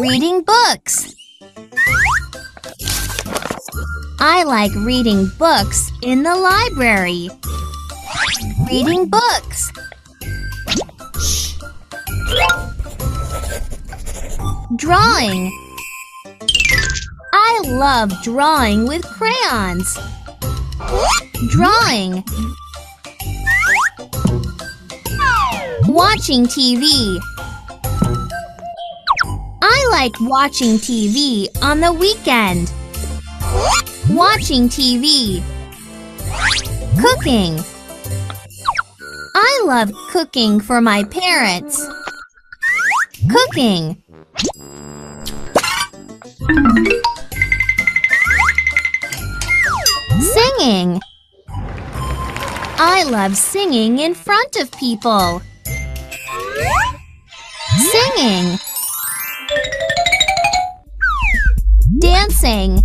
Speaker 7: Reading books. I like reading books in the library. Reading books. Drawing. I love drawing with crayons. Drawing. Watching TV. I like watching TV on the weekend. Watching TV. Cooking. I love cooking for my parents. Cooking. Singing. I love singing in front of people. Singing. Dancing.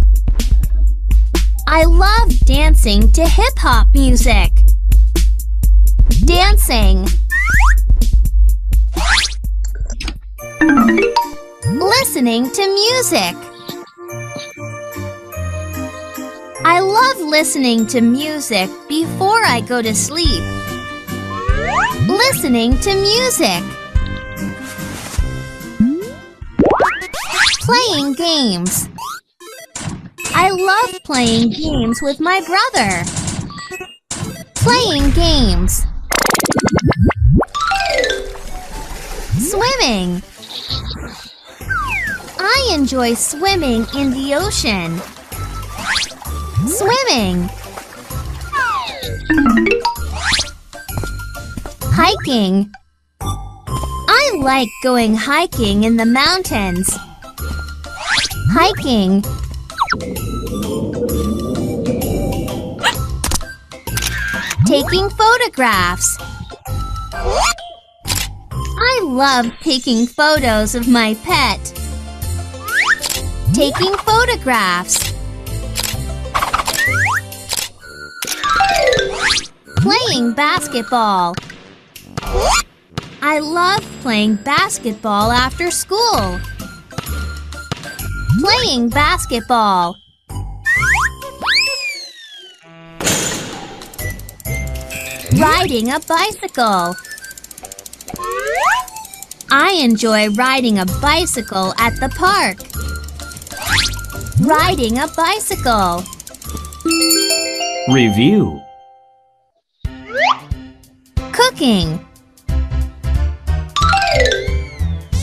Speaker 7: I love dancing to hip hop music. Dancing. Listening to music. I love listening to music before I go to sleep. Listening to music. Playing games. I love playing games with my brother. Playing games. Swimming. I enjoy swimming in the ocean. Swimming. Hiking. I like going hiking in the mountains. Hiking. Taking photographs. I love taking photos of my pet. Taking photographs. Playing basketball. I love playing basketball after school. Playing basketball. Riding a bicycle. I enjoy riding a bicycle at the park. Riding a bicycle.
Speaker 8: Review.
Speaker 7: Cooking.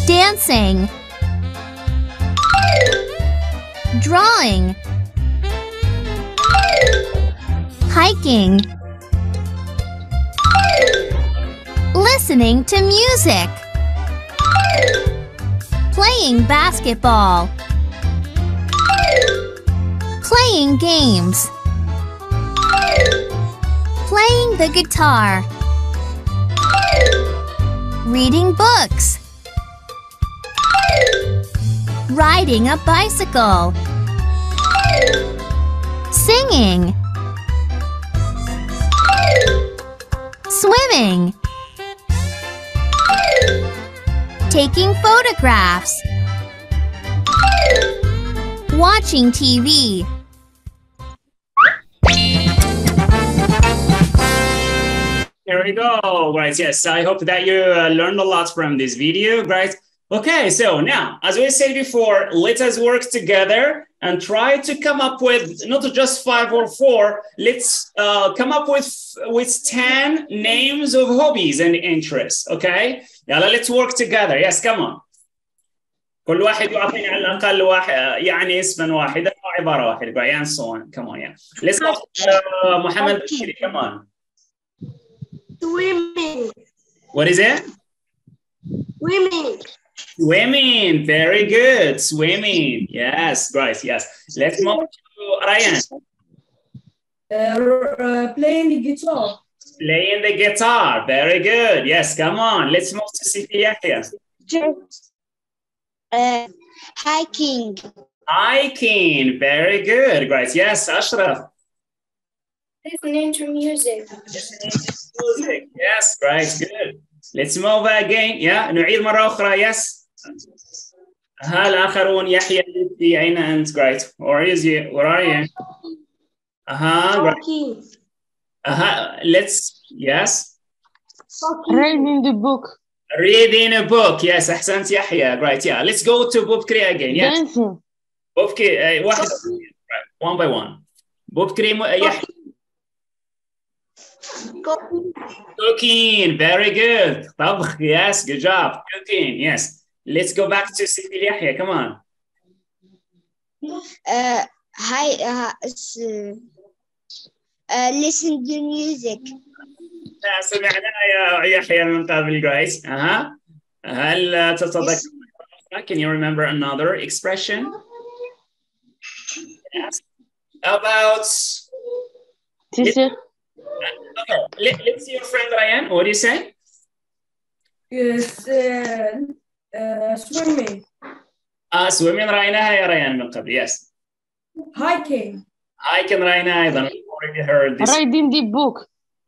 Speaker 7: Dancing. Drawing. Hiking. Listening to music. Playing basketball. Playing games. Playing the guitar. Reading books. Riding a bicycle. Singing. Swimming. Taking photographs. Watching TV.
Speaker 1: Here we go, guys. Yes, I hope that you uh, learned a lot from this video, guys. Okay, so now, as we said before, let us work together and try to come up with not just five or four. Let's uh, come up with with ten names of hobbies and interests. Okay, يلا let's work together. Yes, come on. كل واحد يعطيني على الاقل واحد يعني اسما واحدا او عباره واحده. Right, and so on. Come on, yeah. Let's go. Uh, Muhammad Bashiri, come on.
Speaker 3: Swimming.
Speaker 1: What is it?
Speaker 3: Swimming.
Speaker 1: Swimming, very good. Swimming, yes, right, yes. Let's move to Ryan.
Speaker 2: Uh, uh, playing the guitar.
Speaker 1: Playing the guitar, very good. Yes, come on. Let's move to Sifi Yahya.
Speaker 4: Uh, hiking.
Speaker 1: Hiking, very good. Right, yes, Ashraf.
Speaker 5: Listening to music.
Speaker 1: Music, yes, right, good. Let's move again. Yeah, نعيد مرة أخرى. Yes. ها الآخرون يحيى لطفي أين أنت؟ Great. Where is you? Where are you? أها great.
Speaker 3: Talking.
Speaker 1: أها let's yes.
Speaker 6: Reading the book.
Speaker 1: Reading a book. Yes, أحسنت يحيى. Great. Yeah. Let's go to بوبكري again. Yes.
Speaker 6: Dancing.
Speaker 1: بوبكري uh, واحد. Right. One by one. بوبكري م- يحيى.
Speaker 3: Cooking.
Speaker 1: Cooking. Very good. طبخ. Yes. Good job. Cooking. Yes. Let's go back to سيفي يحيى. Come on.
Speaker 4: Uh, hi, uh, s- uh, listen to music.
Speaker 1: آه، سمعنا يا يحيى من قبل جايز أها هل تتذكر Can you remember another expression? Yes. About
Speaker 6: Teacher.
Speaker 1: okay. Let, let's see your friend Ryan. What do you say?
Speaker 2: Yes, uh, uh, swimming.
Speaker 1: آه swimming رايناها يا ريان من قبل. Yes.
Speaker 2: Hiking.
Speaker 1: I can رايناها أيضا. We already heard this.
Speaker 6: Reading the book.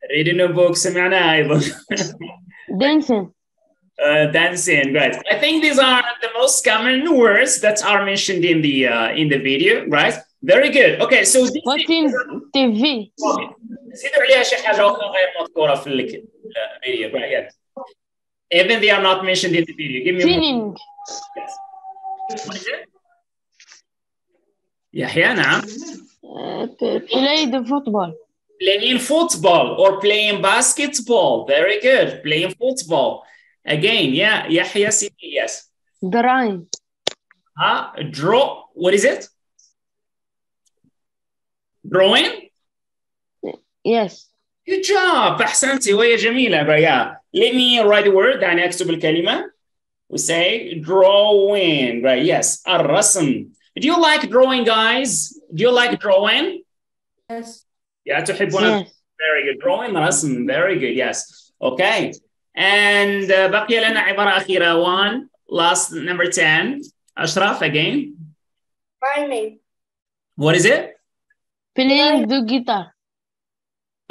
Speaker 1: Reading a book سمعناها أيضا.
Speaker 6: Dancing.
Speaker 1: uh, dancing. Right. I think these are the most common words that are mentioned in the uh, in the video. Right. Very good. Okay. So this
Speaker 6: Watching TV.
Speaker 1: زيدوا عليها شي حاجة أخرى غير مذكورة في الك- الفيديو. Right. Yes. Even they are not mentioned in the video. Give me more.
Speaker 6: Singing.
Speaker 1: Yes. What is it? يحيى نعم.
Speaker 6: Uh, p- play the football.
Speaker 1: Playing football or playing basketball. Very good. Playing football. Again, yeah. يحيى سيدي. Yes.
Speaker 6: Drawing.
Speaker 1: Huh? Draw. What is it? Drawing?
Speaker 6: Yes.
Speaker 1: Good job أحسنتي وهي جميلة but yeah let me write a word دعني أكتب الكلمة we say drawing right yes الرسم do you like drawing guys do you like drawing
Speaker 2: Yes.
Speaker 1: yeah تحبون
Speaker 6: Yes.
Speaker 1: very good drawing رسم very good yes okay and uh, بقي لنا عبارة أخيرة one last number 10 أشرف again
Speaker 5: Rhyming.
Speaker 1: what is it
Speaker 6: Playing the guitar.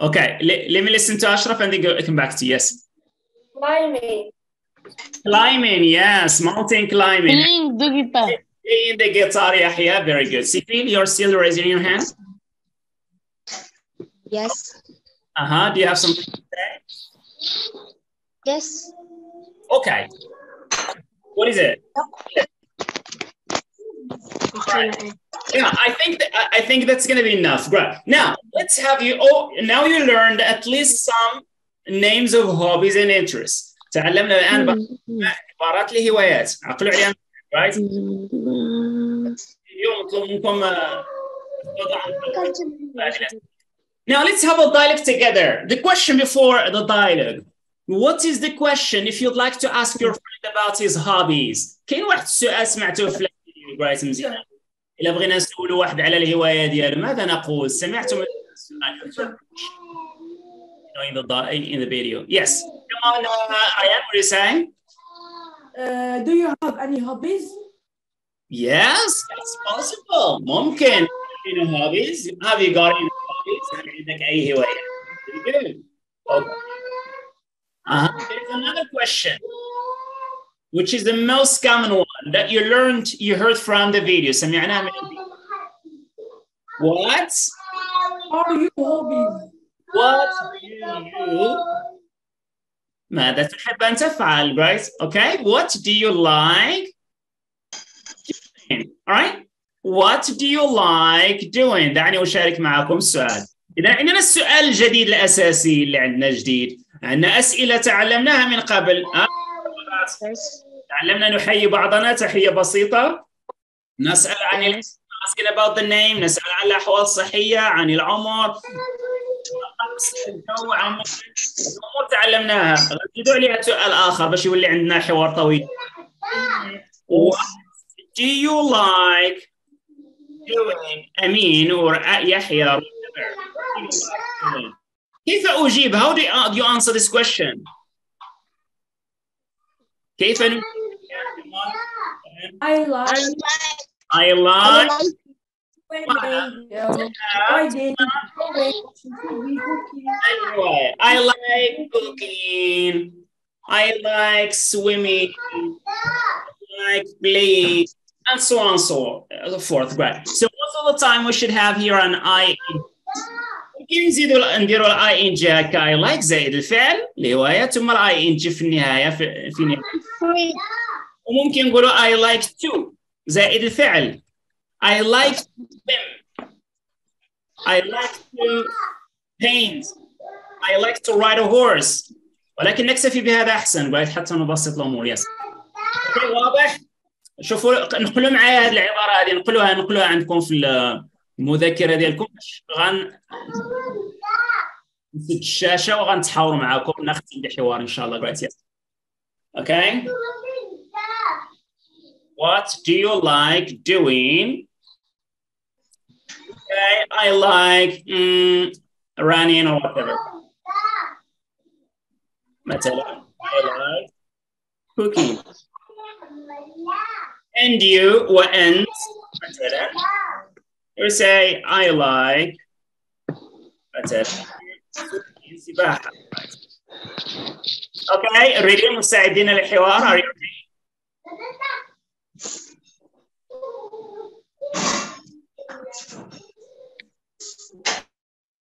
Speaker 1: okay let, let me listen to Ashraf and then go, come back to you. yes
Speaker 5: Climbing.
Speaker 1: climbing yes mountain climbing
Speaker 6: Playing the guitar.
Speaker 1: playing the guitar Yahya very good Sifil you're still raising your hand
Speaker 4: Yes.
Speaker 1: uh-huh do you have something to say
Speaker 4: Yes.
Speaker 1: okay what is it Right. Yeah, I think that, I- I think that's going to be enough. Great. Now let's have you. Oh, now you learned at least some names of hobbies and interests. تعلمنا الآن بعض عبارات الهوايات. عقلوا عليها. Right. اليوم مطلوب منكم آه، تتوضعوا. Now let's have a dialogue together. The question before the dialogue. What is the question if you'd like to ask your friend about his hobbies? كاين واحد السؤال سمعته في قريت مزيان. إلا بغينا نسولوا واحد على الهواية ديالو ماذا نقول؟ سمعتم in the in the video. Yes. Come on, uh, Ayan, what are you saying?
Speaker 2: Uh, do you have any hobbies?
Speaker 1: Yes, it's possible. ممكن. Know hobbies? Have you got any hobbies? عندك? Very good. Okay. Uh-huh. There's another question, which is the most common one that you learned, you heard from the video. سمعناها من الفيديو. What?
Speaker 2: Are you hobbies?
Speaker 1: What do you ماذا تحب أن تفعل right okay what do you like doing all right what do you like doing دعني أشارك معكم السؤال إذا عندنا السؤال الجديد الأساسي اللي عندنا جديد عندنا أسئلة تعلمناها من قبل آه، تعلمنا نحيي بعضنا تحية بسيطة. نسأل عن asking about the name نسأل عن الأحوال الصحية عن العمر. الجو عن الأمور تعلمناها. رددوا عليها سؤال آخر باش يولي عندنا حوار طويل. Do you like doing أمين يحيى? كيف أجيب؟ How do you answer this question? Caitlin.
Speaker 2: I like.
Speaker 1: I like. I like cooking. I like swimming. I like playing, and so on, so, so forth. Right. So, most of the time we should have here an I? نزيدوا نديروا الاي ان جي هكا اي لايك زائد الفعل الهواية ثم الاي ان جي في النهاية في, في النهاية. وممكن نقولوا I like to زائد الفعل. I like to swim I like to paint. I like to ride a horse. ولكن نكتفي بهذا أحسن بعد حتى نبسط الأمور يس. واضح؟ شوفوا نقلوا معايا هذه العبارة هذه نقلوها نقلوها عندكم في المذكره ديالكم غن نسد الشاشه وغنتحاوروا معاكم نختم بحوار ان شاء الله yes okay what do you like doing okay I like mm, running or whatever مثلا I like cooking and you وأنت مثلا You say, I like. That's it. Okay, ready مساعدين الحوار. Are you ready?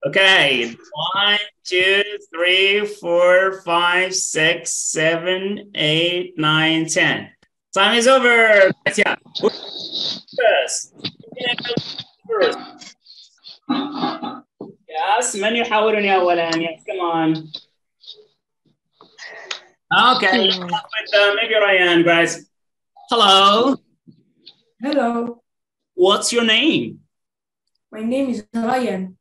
Speaker 1: Okay, one, two, three, four, five, six, seven, eight, nine, ten. Time is over. Yeah. First. First. Yes, من يحاورني أولا? Yes, come on. Okay, let's start with uh, maybe Ryan, guys. Hello,
Speaker 2: Hello,
Speaker 1: what's your name?
Speaker 2: my name is Ryan.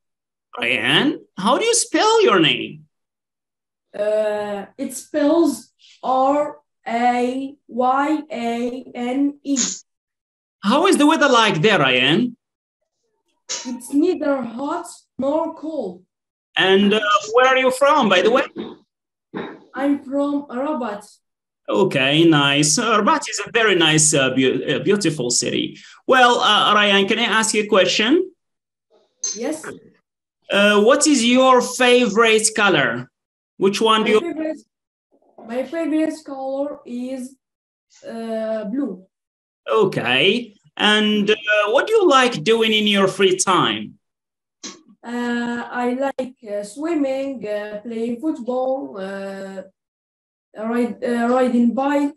Speaker 1: Ryan, how do you spell your name?
Speaker 2: Uh, it spells R A Y A N E.
Speaker 1: How is the weather like there, Ryan?
Speaker 2: It's neither hot nor cold.
Speaker 1: And uh, where are you from, by the way?
Speaker 2: I'm from Rabat.
Speaker 1: Okay, nice. Uh, Rabat is a very nice, uh, beau- uh, beautiful city. Well, uh, Ryan, can I ask you a question?
Speaker 2: Yes.
Speaker 1: Uh, what is your favorite color? Which one
Speaker 2: My
Speaker 1: do you?
Speaker 2: favorite, my favorite color is uh, blue.
Speaker 1: Okay. And uh, what do you like doing in your free time?
Speaker 2: Uh, I like uh, swimming, uh, playing football, uh, ride, uh, riding bike,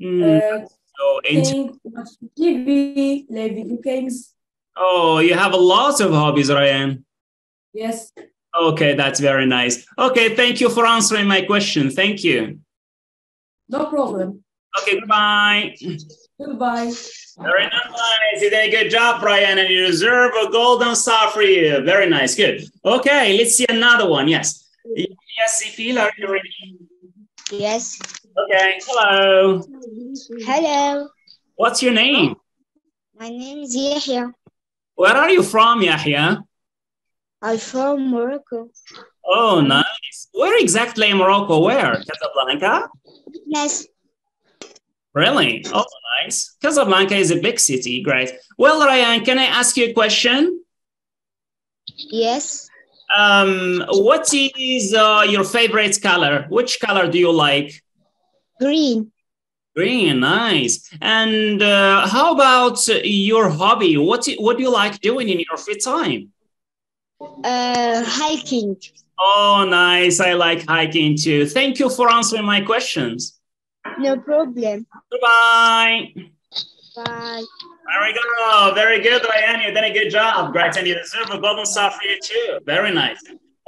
Speaker 1: so
Speaker 2: playing, watching TV, play video games.
Speaker 1: oh, you have a lot of hobbies, Ryan.
Speaker 2: Yes.
Speaker 1: Okay, that's very nice. Okay, thank you for answering my question. Thank you.
Speaker 2: No problem.
Speaker 1: Okay, goodbye.
Speaker 2: Goodbye.
Speaker 1: Very nice. You did a good job, Brian, and you deserve a golden star for you. Very nice. Good. Okay, let's see another one. Yes. Yes, Sifil, are you ready?
Speaker 4: Yes.
Speaker 1: Okay. Hello.
Speaker 4: Hello.
Speaker 1: What's your name?
Speaker 4: My name is Yahya.
Speaker 1: Where are you from, Yahya?
Speaker 4: I'm from Morocco.
Speaker 1: Oh, nice. Where exactly in Morocco? Where? Casablanca?
Speaker 4: Yes.
Speaker 1: Really? Oh, nice. Casablanca is a big city. Great. Well, Ryan, can I ask you a question?
Speaker 4: Yes.
Speaker 1: Um, what is uh, your favorite color? Which color do you like?
Speaker 4: Green.
Speaker 1: Green, nice. And uh, how about your hobby? What what do you like doing in your free time?
Speaker 4: Uh, hiking.
Speaker 1: Oh, nice. I like hiking too. Thank you for answering my questions.
Speaker 4: No problem.
Speaker 1: Goodbye.
Speaker 4: Bye.
Speaker 1: There we go. Very good, Ryan. You did a good job. Great. And you deserve a golden star for you too. Very nice.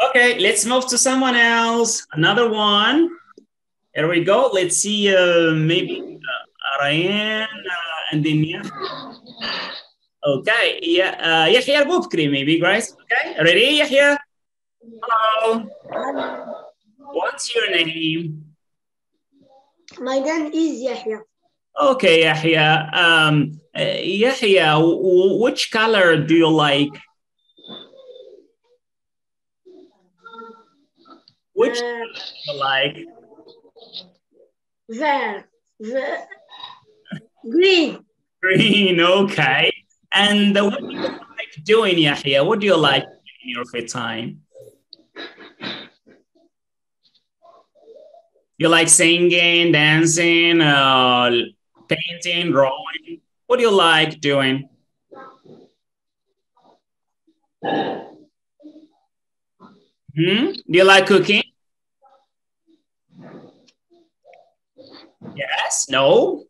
Speaker 1: Okay, let's move to someone else. Another one. Here we go. Let's see, uh, maybe uh, Ryan uh, and then yeah. Okay, yeah, uh, Yahya Bubkri, maybe, Grace. Okay, ready, Yahya? Hello. What's your name?
Speaker 3: My name is Yahya.
Speaker 1: Okay, Yahya. Um, uh, Yahya, which color do you like? Which
Speaker 3: Uh,
Speaker 1: do you like?
Speaker 3: there, the green.
Speaker 1: Green, okay. And uh, what do you like doing, Yahya? What do you like in your free time? You like singing, dancing, uh, painting, drawing? What do you like doing? Hmm? Do you like cooking? Yes, no?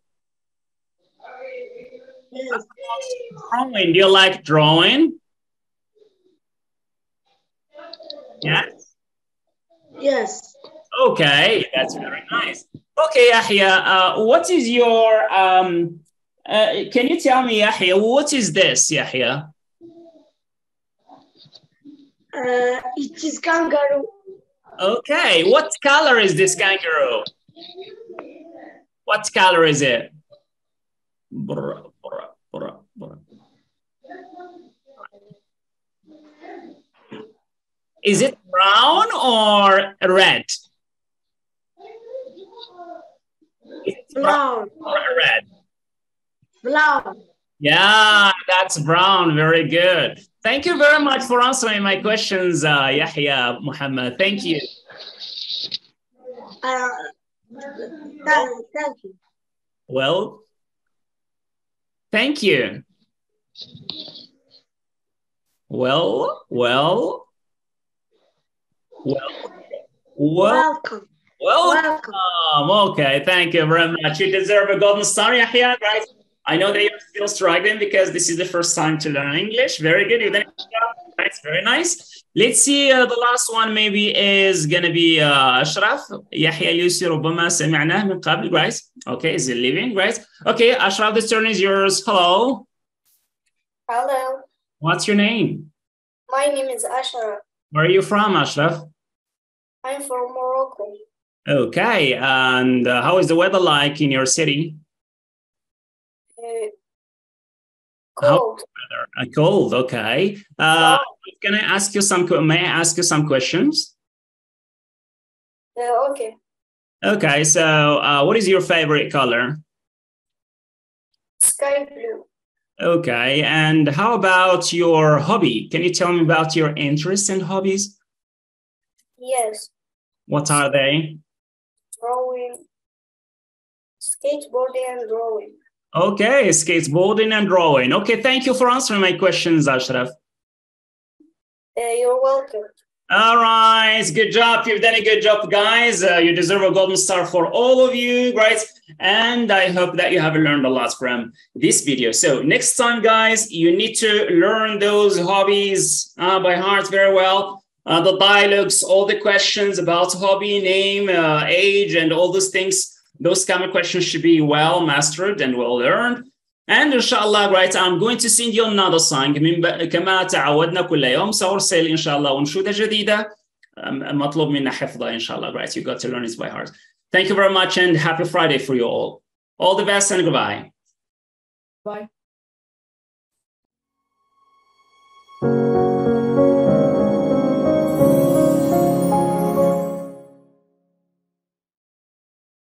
Speaker 1: Drawing. Do you like drawing? Yes.
Speaker 3: Yes.
Speaker 1: Okay, that's very nice. Okay, Yahya, uh, what is your um? Uh, can you tell me, Yahya, what is this, Yahya?
Speaker 3: Uh, it is kangaroo.
Speaker 1: Okay, what color is this kangaroo? What color is it? Brr, brr, brr, brr. Is it brown or red? Is it brown red?
Speaker 3: Brown.
Speaker 1: Yeah, that's brown. Very good. Thank you very much for answering my questions, uh, Yahya Muhammad. Thank you.
Speaker 3: Uh, thank, you.
Speaker 1: Well, thank you. Well, well, well, well,
Speaker 3: Welcome.
Speaker 1: well.
Speaker 3: Welcome.
Speaker 1: Um, okay, thank you very much. You deserve a golden star, Yahya, right? I know that you're still struggling because this is the first time to learn English. Very good. You did a good job. Nice, very nice. Let's see uh, the last one maybe is gonna be uh, Ashraf. يحيى اليوسي ربما سمعناه من قبل, right? Okay, is it living, right? Okay, Ashraf, the turn is yours. Hello.
Speaker 5: Hello.
Speaker 1: What's your name?
Speaker 5: My name is Ashraf.
Speaker 1: Where are you from, Ashraf?
Speaker 5: I'm from Morocco.
Speaker 1: Okay, and uh, how is the weather like in your city?
Speaker 5: Uh,
Speaker 1: How-
Speaker 5: cold.
Speaker 1: Uh, cold. Okay. Uh, can I ask you some? May I ask you some questions?
Speaker 5: Uh, okay.
Speaker 1: Okay. So, uh, what is your favorite color?
Speaker 5: Sky blue.
Speaker 1: Okay. And how about your hobby? Can you tell me about your interests and hobbies?
Speaker 5: Yes.
Speaker 1: What are they?
Speaker 5: Drawing. Skateboarding and drawing.
Speaker 1: Okay, skateboarding and drawing. Okay, thank you for answering my questions, Ashraf.
Speaker 5: Uh, you're welcome.
Speaker 1: All right, good job. You've done a good job, guys. Uh, you deserve a golden star for all of you, right? And I hope that you have learned a lot from this video. So next time, guys, you need to learn those hobbies uh, by heart very well Uh, the dialogues, all the questions about hobby, name, uh, age, and all those things. Those kind of questions should be well mastered and well learned. And inshallah, right, I'm going to send you another song من ب... كما تعودنا كل يوم سأرسل إن شاء الله أنشودة جديدة أم- مطلوب منا حفظها إن شاء الله, right? You got to learn it by heart. Thank you very much and happy Friday for you all. All the best and goodbye.
Speaker 2: Bye.